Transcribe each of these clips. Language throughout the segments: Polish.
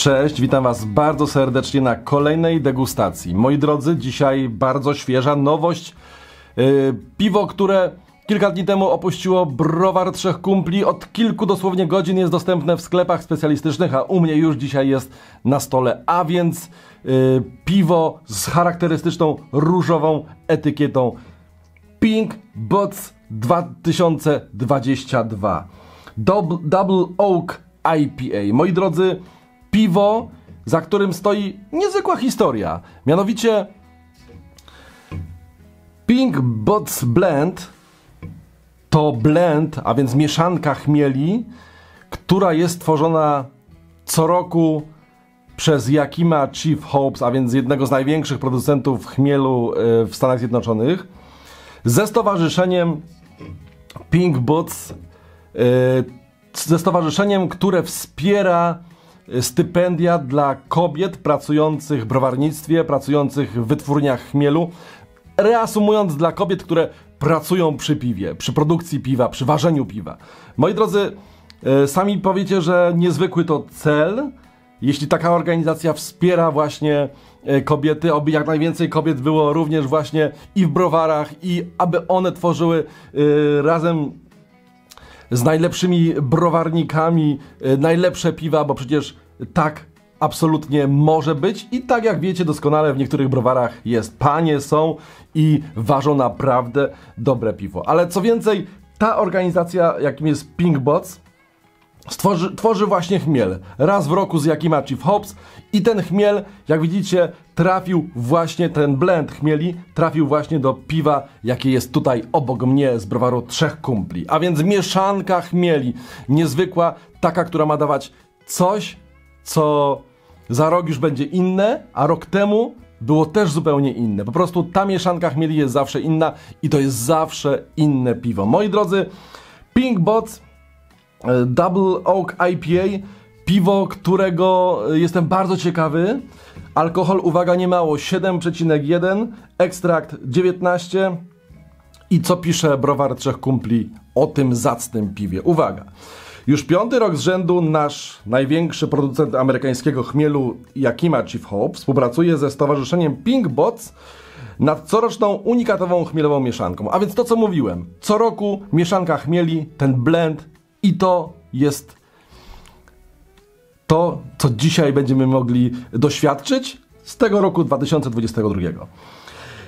Cześć, witam Was bardzo serdecznie na kolejnej degustacji. Moi drodzy, dzisiaj bardzo świeża nowość. Yy, piwo, które kilka dni temu opuściło browar Trzech Kumpli. Od kilku dosłownie godzin jest dostępne w sklepach specjalistycznych, a u mnie już dzisiaj jest na stole. A więc yy, piwo z charakterystyczną różową etykietą Pink Bots 2022. Double, double Oak IPA. Moi drodzy, piwo, za którym stoi niezwykła historia. Mianowicie Pink Bots Blend to blend, a więc mieszanka chmieli, która jest tworzona co roku przez Yakima Chief Hopes, a więc jednego z największych producentów chmielu e, w Stanach Zjednoczonych, ze stowarzyszeniem Pink Boots, e, ze stowarzyszeniem, które wspiera stypendia dla kobiet pracujących w browarnictwie, pracujących w wytwórniach chmielu. Reasumując, dla kobiet, które pracują przy piwie, przy produkcji piwa, przy ważeniu piwa. Moi drodzy, e, sami powiecie, że niezwykły to cel. Jeśli taka organizacja wspiera właśnie e, kobiety, aby jak najwięcej kobiet było również właśnie i w browarach, i aby one tworzyły e, razem z najlepszymi browarnikami, y, najlepsze piwa, bo przecież tak absolutnie może być i tak jak wiecie doskonale w niektórych browarach jest. Panie są i ważą naprawdę dobre piwo. Ale co więcej, ta organizacja, jakim jest Pink Bots, Stworzy, tworzy właśnie chmiel. Raz w roku z Yakima Chief Hops i ten chmiel, jak widzicie, trafił właśnie, ten blend chmieli trafił właśnie do piwa, jakie jest tutaj obok mnie z browaru Trzech Kumpli. A więc mieszanka chmieli, niezwykła, taka, która ma dawać coś, co za rok już będzie inne, a rok temu było też zupełnie inne. Po prostu ta mieszanka chmieli jest zawsze inna i to jest zawsze inne piwo. Moi drodzy, Pink Bots E, Double Oak IPA, piwo, którego e, jestem bardzo ciekawy. Alkohol, uwaga, nie mało, 7,1, ekstrakt 19. I co pisze browar Trzech Kumpli o tym zacnym piwie? Uwaga! Już piąty rok z rzędu nasz największy producent amerykańskiego chmielu Yakima Chief Hope współpracuje ze stowarzyszeniem Pink Bots nad coroczną unikatową chmielową mieszanką. A więc to co mówiłem, co roku mieszanka chmieli, ten blend i to jest to, co dzisiaj będziemy mogli doświadczyć z tego roku 2022.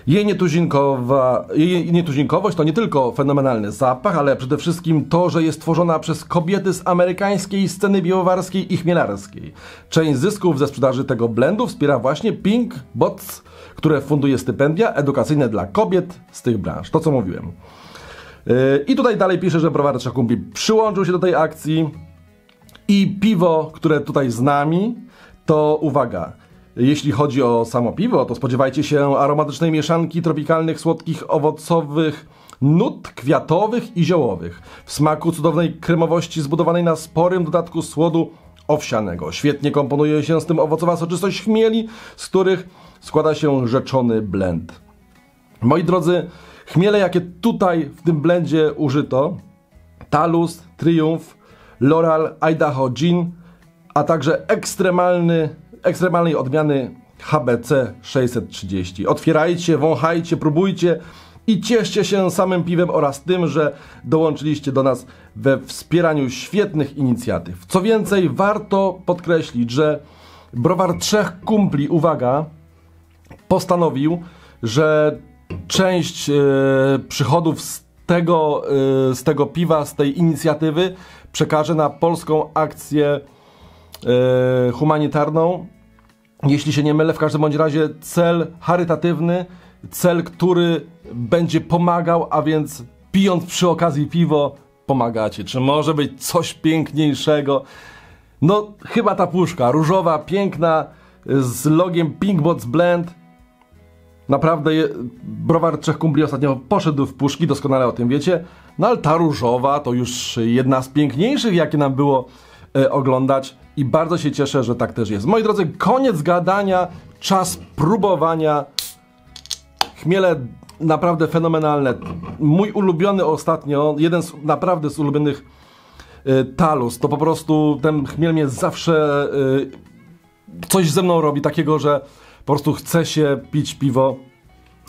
Jej, nietuzinkowa, jej nietuzinkowość to nie tylko fenomenalny zapach, ale przede wszystkim to, że jest tworzona przez kobiety z amerykańskiej sceny biowarskiej i chmielarskiej. Część zysków ze sprzedaży tego blendu wspiera właśnie Pink Bots, które funduje stypendia edukacyjne dla kobiet z tych branż. To co mówiłem. Yy, I tutaj dalej pisze, że browar Czakumbi przyłączył się do tej akcji i piwo, które tutaj z nami, to uwaga, jeśli chodzi o samo piwo, to spodziewajcie się aromatycznej mieszanki tropikalnych, słodkich, owocowych nut kwiatowych i ziołowych. W smaku cudownej kremowości zbudowanej na sporym dodatku słodu owsianego. Świetnie komponuje się z tym owocowa soczystość chmieli, z których składa się rzeczony blend. Moi drodzy, Chmiele, jakie tutaj w tym blendzie użyto, Talus, Triumph, Loral, Idaho Gin, a także ekstremalny, ekstremalnej odmiany HBC 630. Otwierajcie, wąchajcie, próbujcie i cieszcie się samym piwem oraz tym, że dołączyliście do nas we wspieraniu świetnych inicjatyw. Co więcej, warto podkreślić, że browar trzech kumpli, uwaga, postanowił, że część e, przychodów z tego, e, z tego piwa, z tej inicjatywy przekaże na polską akcję e, humanitarną. Jeśli się nie mylę, w każdym bądź razie cel charytatywny, cel, który będzie pomagał, a więc pijąc przy okazji piwo, pomagacie. Czy może być coś piękniejszego? No, chyba ta puszka, różowa, piękna, z logiem Pinkbots Blend Naprawdę browar Trzech Kumpli ostatnio poszedł w puszki, doskonale o tym wiecie. No ale ta różowa to już jedna z piękniejszych, jakie nam było e, oglądać i bardzo się cieszę, że tak też jest. Moi drodzy, koniec gadania, czas próbowania. Chmiele naprawdę fenomenalne. Mój ulubiony ostatnio, jeden z naprawdę z ulubionych e, talus, to po prostu ten chmiel mnie zawsze... E, coś ze mną robi takiego, że po prostu chce się pić piwo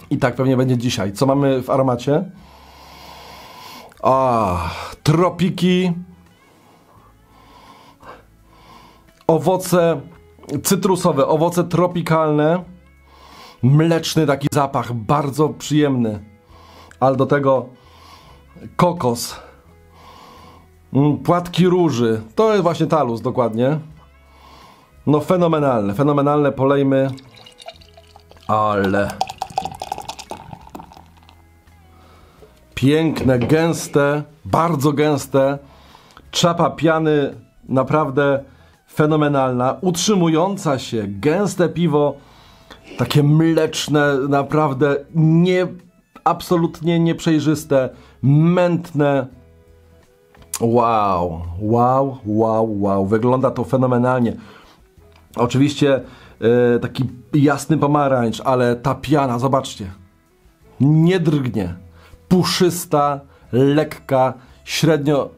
i tak pewnie będzie dzisiaj. Co mamy w aromacie? A, tropiki, owoce cytrusowe, owoce tropikalne, mleczny taki zapach, bardzo przyjemny, ale do tego kokos, mm, płatki róży, to jest właśnie talus dokładnie. No fenomenalne, fenomenalne, polejmy, ale piękne, gęste, bardzo gęste, czapa piany naprawdę fenomenalna, utrzymująca się, gęste piwo, takie mleczne, naprawdę nie, absolutnie nieprzejrzyste, mętne. Wow, wow, wow, wow, wygląda to fenomenalnie. Oczywiście e, taki jasny pomarańcz, ale ta piana, zobaczcie, nie drgnie. Puszysta, lekka, średnio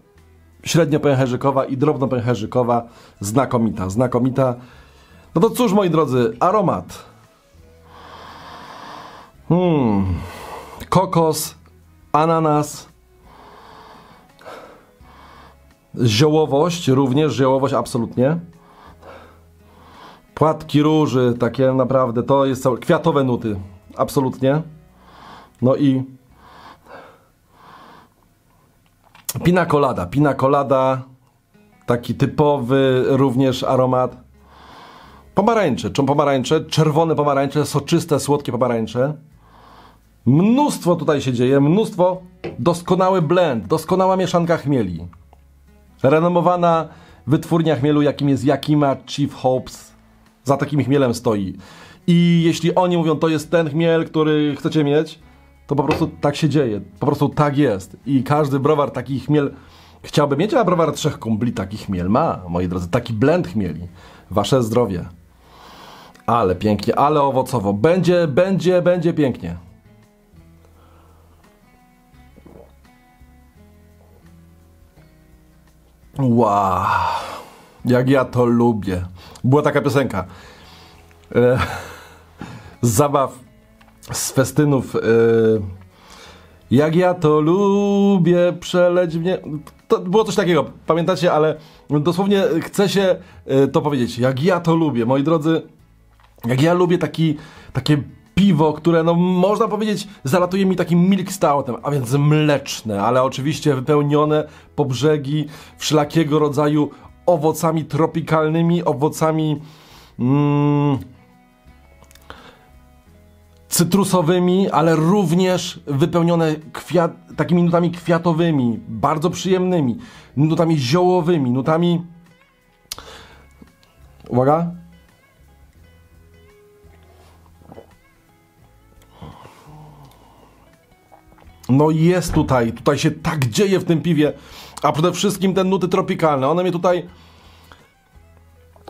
średnio pęcherzykowa i drobno pęcherzykowa, znakomita, znakomita. No to cóż, moi drodzy, aromat. Hmm. Kokos, ananas, ziołowość, również ziołowość absolutnie. Płatki róży, takie naprawdę, to jest całe, kwiatowe nuty, absolutnie. No i Pina colada, pina colada, taki typowy również aromat. Pomarańcze, czą pomarańcze, czerwone pomarańcze, soczyste, słodkie pomarańcze. Mnóstwo tutaj się dzieje, mnóstwo, doskonały blend, doskonała mieszanka chmieli. Renomowana wytwórnia chmielu, jakim jest Yakima Chief Hopes, za takim chmielem stoi. I jeśli oni mówią, to jest ten chmiel, który chcecie mieć, to po prostu tak się dzieje. Po prostu tak jest. I każdy browar taki chmiel chciałby mieć, a browar trzech kumbli taki chmiel ma, moi drodzy. Taki blend chmieli. Wasze zdrowie. Ale pięknie, ale owocowo. Będzie, będzie, będzie pięknie. Wow. Jak ja to lubię. Była taka piosenka. E, zabaw z festynów. Yy, jak ja to lubię przeleć mnie. To było coś takiego, pamiętacie, ale dosłownie chcę się yy, to powiedzieć. Jak ja to lubię, moi drodzy. Jak ja lubię taki, takie piwo, które no można powiedzieć zalatuje mi takim milk stoutem, a więc mleczne, ale oczywiście wypełnione po brzegi wszelakiego rodzaju owocami tropikalnymi, owocami mm, cytrusowymi, ale również wypełnione kwiat, takimi nutami kwiatowymi, bardzo przyjemnymi, nutami ziołowymi, nutami. Uwaga. No jest tutaj, tutaj się tak dzieje w tym piwie, a przede wszystkim te nuty tropikalne, one mnie tutaj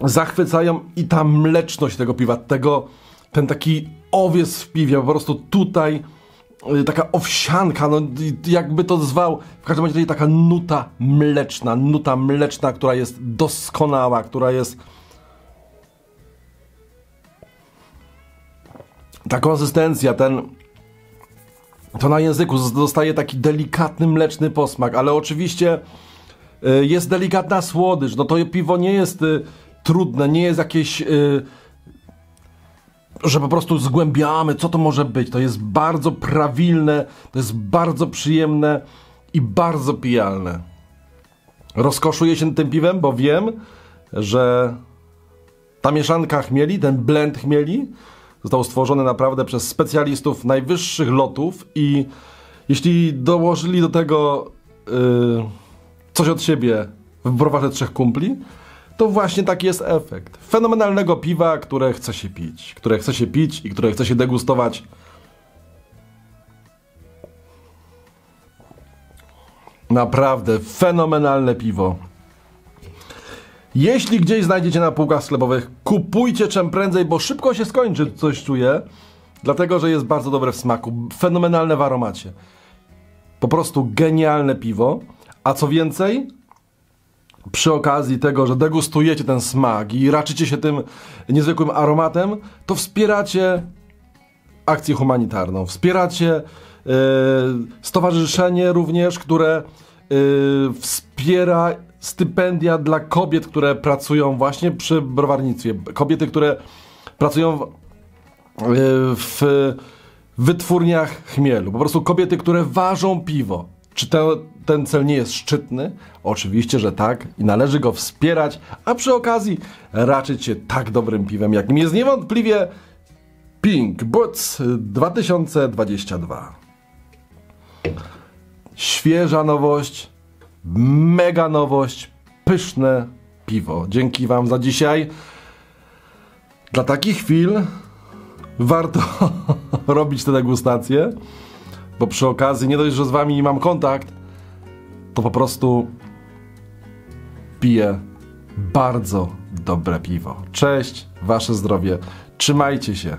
zachwycają i ta mleczność tego piwa, tego, ten taki owiec w piwie, po prostu tutaj y, taka owsianka, no jakby to zwał, w każdym razie taka nuta mleczna, nuta mleczna, która jest doskonała, która jest ta konsystencja, ten to na języku zostaje taki delikatny mleczny posmak, ale oczywiście y, jest delikatna słodycz, no to piwo nie jest y, trudne, nie jest jakieś że po prostu zgłębiamy, co to może być. To jest bardzo prawilne, to jest bardzo przyjemne i bardzo pijalne. Rozkoszuję się tym piwem, bo wiem, że ta mieszanka chmieli, ten blend chmieli został stworzony naprawdę przez specjalistów najwyższych lotów i jeśli dołożyli do tego yy, coś od siebie w browarze trzech kumpli, to właśnie taki jest efekt. Fenomenalnego piwa, które chce się pić. Które chce się pić i które chce się degustować. Naprawdę fenomenalne piwo. Jeśli gdzieś znajdziecie na półkach sklepowych, kupujcie czym prędzej, bo szybko się skończy, coś czuję. Dlatego, że jest bardzo dobre w smaku, fenomenalne w aromacie. Po prostu genialne piwo. A co więcej, przy okazji tego, że degustujecie ten smak i raczycie się tym niezwykłym aromatem, to wspieracie akcję humanitarną. Wspieracie y, stowarzyszenie również, które y, wspiera stypendia dla kobiet, które pracują właśnie przy browarnictwie. Kobiety, które pracują w, y, w wytwórniach chmielu. Po prostu kobiety, które ważą piwo. Czy te, ten cel nie jest szczytny? Oczywiście, że tak i należy go wspierać, a przy okazji raczyć się tak dobrym piwem, jakim jest niewątpliwie Pink Boots 2022. Świeża nowość, mega nowość, pyszne piwo. Dzięki Wam za dzisiaj. Dla takich chwil warto robić te degustacje, bo przy okazji nie dość, że z Wami mam kontakt, to po prostu piję bardzo dobre piwo. Cześć, Wasze zdrowie, trzymajcie się.